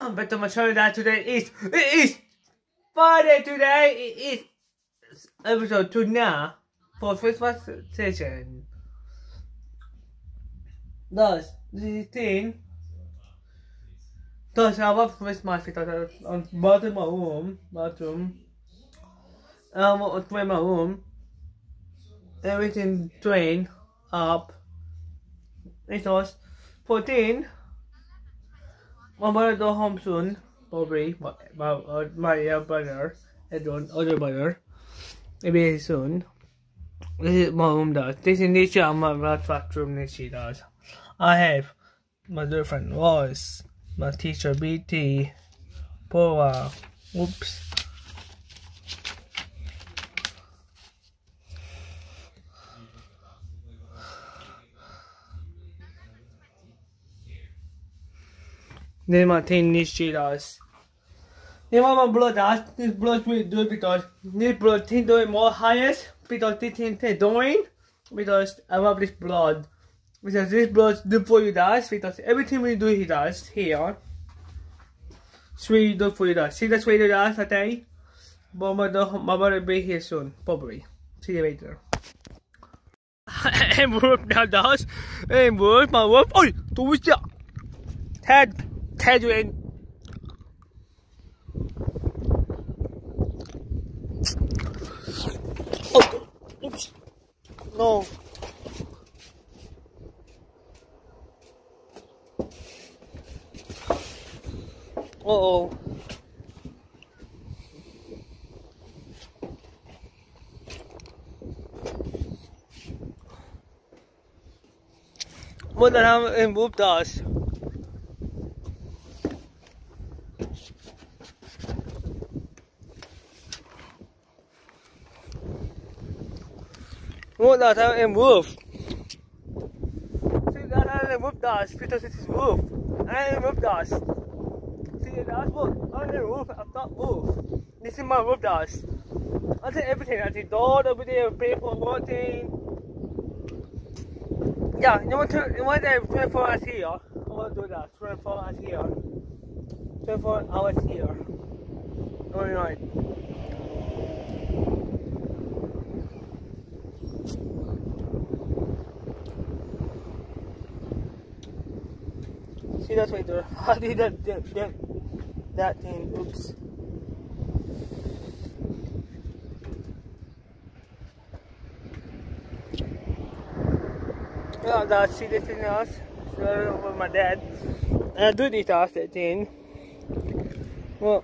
I'm back to my channel that today is it is Friday today. It is episode two now for Christmas session. Thus this thing. Thus I was Christmas because on bottom of my room bathroom. Um on my room everything drained up was 14 my brother go home soon, probably. My, my, uh, my uh, brother, Edwin, other brother, maybe soon. This is my room does. This is nature my bathroom Nishi does. I have my girlfriend Royce, my teacher BT, Poa, oops. Then my thing needs cheetahs. Then my blood does this blood will do because this blood thing doing more highest because this thing thing doing because I love this blood. Because this blood do for you does because everything we do he does here. Sweet you do for you does. See the sweet does I think? But my my brother be here soon, probably. See you later. em vừa nào đó em vừa mà vừa ôi tôi chưa Ted tangerine. Oh, oops. No. Uh oh. ما در هم انبوب داشت What that how em roof? See that how em roof does because it is roof. I am roof does. See that's what on the roof of that roof. This is my roof does. I think everything. I think door over there, paper, water. Yeah, you want to you want to 24 hours here. I want to do that. 24 hours here. 24 hours here. Alright. See that's right there. I did that that that, that thing. Oops. Yeah, that's see this thing else. So with my dad. And I do this task that thing. Well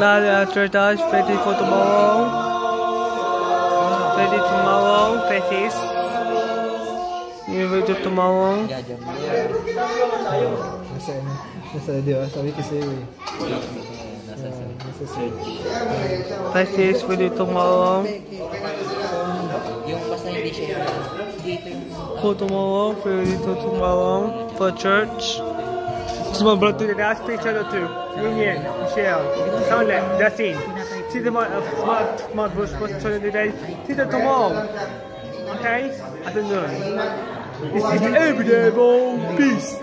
Now the after that, ready for tomorrow. Ready tomorrow, fetish. Invited tomorrow? Yeah, jam. Yeah. Oh, nasa, nasa, di ba? Sabi kasi, eh. Nasa, nasa search. Five days with you tomorrow? Yung basta hindi siya dito yung... For tomorrow, for you tomorrow, for church. Gusto mo bro to the last picture or two? Union, Michelle, Sunday, Justin. See the month of smart, smart, smart, smart, smart, smart, smart, smart, smart, smart, smart, smart, smart, This is everyday, bro. Peace.